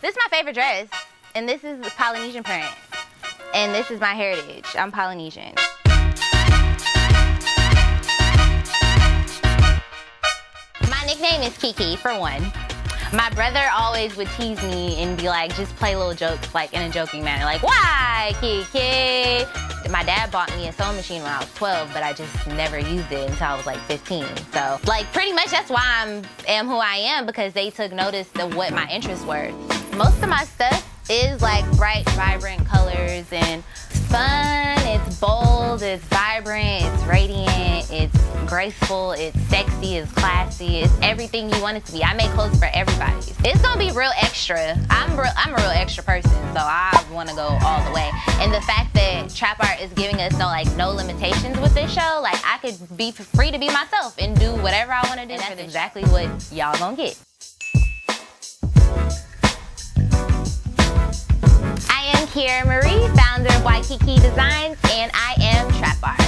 this is my favorite dress. And this is Polynesian print. And this is my heritage. I'm Polynesian. My nickname is Kiki, for one. My brother always would tease me and be like, just play little jokes like in a joking manner, like, why, Kiki? My dad bought me a sewing machine when I was 12, but I just never used it until I was like 15. So, like, pretty much that's why I am who I am because they took notice of what my interests were. Most of my stuff is like bright, vibrant colors and fun, graceful, it's sexy, it's classy, it's everything you want it to be. I make clothes for everybody. It's gonna be real extra. I'm real, I'm a real extra person, so I wanna go all the way. And the fact that trap art is giving us no like no limitations with this show, like I could be free to be myself and do whatever I wanna do. And that's exactly what y'all gonna get. I am Kiara Marie, founder of Waikiikii Designs, and I am Trap Art.